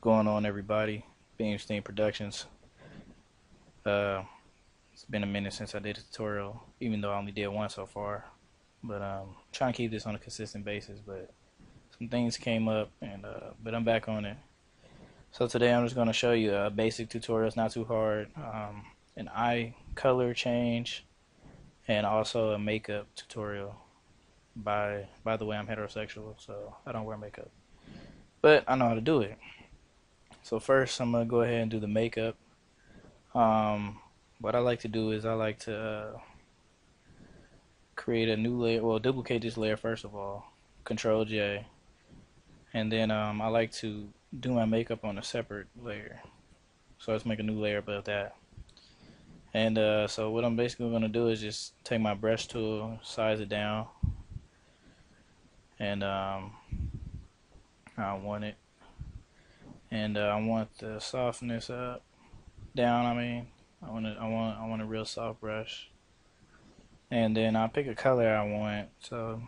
going on, everybody? Beemsteem Productions. Uh, it's been a minute since I did a tutorial, even though I only did one so far. But um, trying to keep this on a consistent basis. But some things came up, and uh, but I'm back on it. So today I'm just going to show you a basic tutorial. It's not too hard. Um, an eye color change, and also a makeup tutorial. By by the way, I'm heterosexual, so I don't wear makeup, but I know how to do it. So first, I'm gonna go ahead and do the makeup. Um, what I like to do is I like to uh, create a new layer. Well, duplicate this layer first of all. Control J, and then um, I like to do my makeup on a separate layer. So let's make a new layer above that. And uh, so what I'm basically going to do is just take my brush tool, size it down, and um, I want it and uh, I want the softness up down I mean. I want it, I want I want a real soft brush. And then I pick a color I want so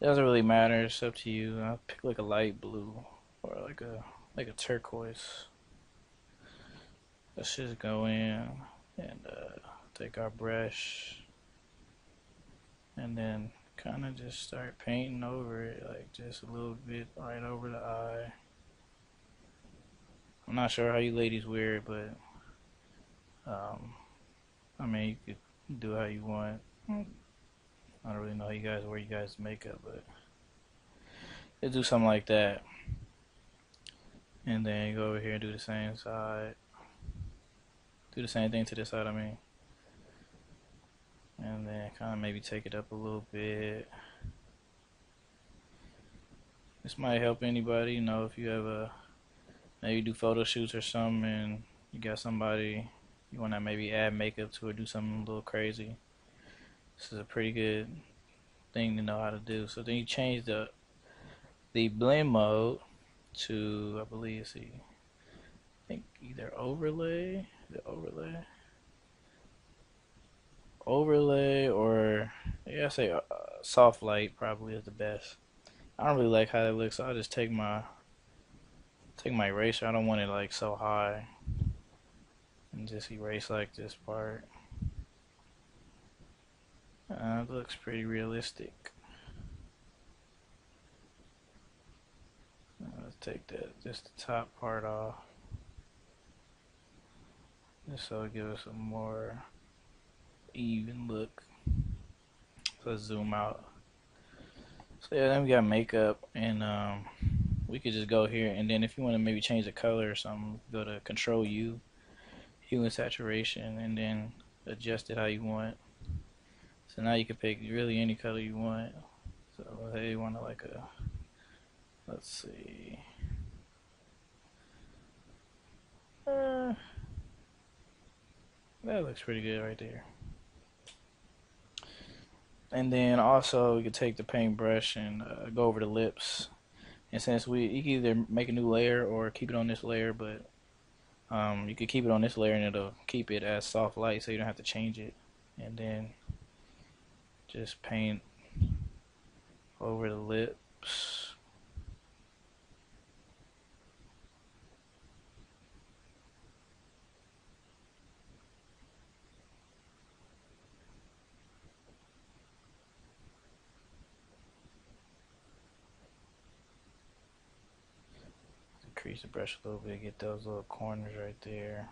it doesn't really matter. It's up to you. I pick like a light blue or like a like a turquoise. Let's just go in and uh, take our brush. And then kind of just start painting over it like just a little bit right over the eye I'm not sure how you ladies wear it, but um, I mean, you could do how you want. I don't really know how you guys wear you guys' makeup, but they do something like that. And then you go over here and do the same side. Do the same thing to this side, I mean. And then kind of maybe take it up a little bit. This might help anybody, you know, if you have a maybe do photo shoots or something and you got somebody you want to maybe add makeup to or do something a little crazy. This is a pretty good thing to know how to do. So then you change the the blend mode to I believe see I think either overlay the overlay? Overlay or yeah I say uh, soft light probably is the best. I don't really like how that looks so I'll just take my take my eraser. I don't want it like so high. And just erase like this part. Uh, it looks pretty realistic. Uh, let's take that, just the top part off. Just so it gives us a more even look. So let's zoom out. So yeah, then we got makeup and um, we could just go here and then if you want to maybe change the color or something go to control U hue and saturation and then adjust it how you want. So now you can pick really any color you want. So hey you want to like a let's see. Uh, that looks pretty good right there. And then also you can take the paintbrush and uh, go over the lips and since we, you can either make a new layer or keep it on this layer, but um, you could keep it on this layer and it'll keep it as soft light so you don't have to change it. And then just paint over the lips. Increase the brush a little bit, get those little corners right there.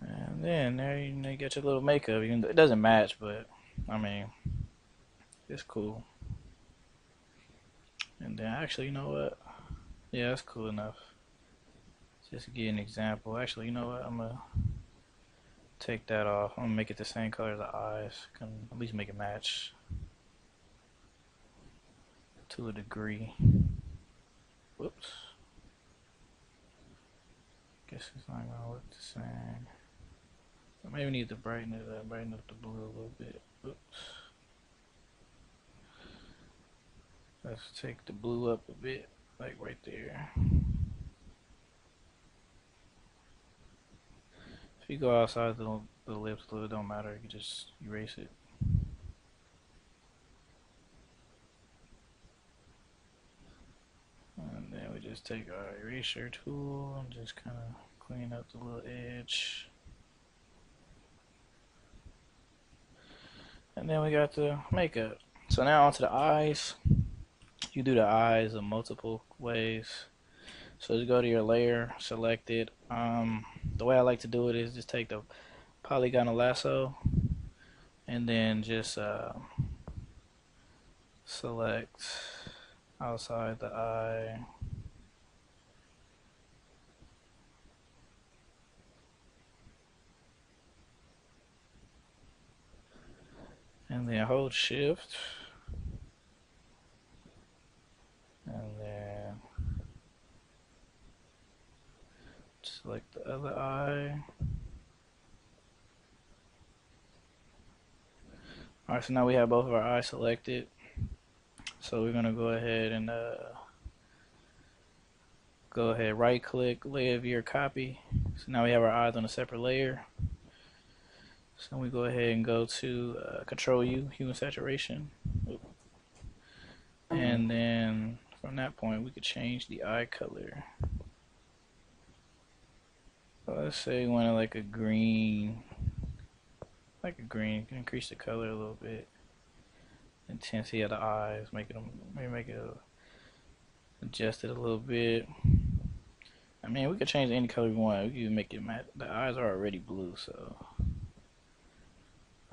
And then there you, you get your little makeup. Even though it doesn't match, but I mean, it's cool. And then actually, you know what? Yeah, that's cool enough. Just to give an example. Actually, you know what? I'm gonna take that off. I'm gonna make it the same color as the eyes. Can at least make it match to a degree. Whoops. Guess it's not gonna look the same. I maybe need to brighten it up, brighten up the blue a little bit. Oops. Let's take the blue up a bit, like right there. If you go outside the, the lips, it don't matter. You just erase it. Take our eraser tool and just kind of clean up the little edge. And then we got the makeup. So now onto the eyes. You do the eyes in multiple ways. So just go to your layer, select it. Um, the way I like to do it is just take the polygonal lasso and then just uh, select outside the eye. And then hold shift. And then select the other eye. Alright, so now we have both of our eyes selected. So we're going to go ahead and uh, go ahead right click layer via copy. So now we have our eyes on a separate layer. So we go ahead and go to uh, control U, hue and saturation. And then from that point we could change the eye color. So let's say we want like a green, like a green, increase the color a little bit intensity of the eyes, making them maybe make it adjust it a little bit. I mean, we could change any color we want. We could make it matte. The eyes are already blue, so.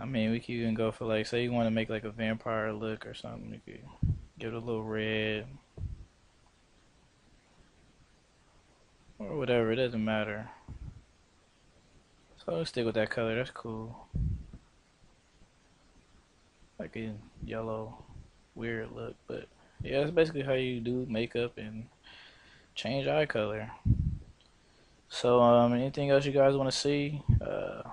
I mean, we could even go for like, say you want to make like a vampire look or something. You could give it a little red. Or whatever, it doesn't matter. So let's stick with that color, that's cool like a yellow weird look but yeah that's basically how you do makeup and change eye color so um, anything else you guys want to see uh,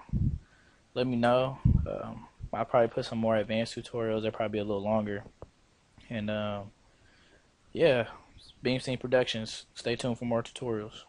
let me know um, I'll probably put some more advanced tutorials. They're probably a little longer. And um, yeah Beemsteem Productions. Stay tuned for more tutorials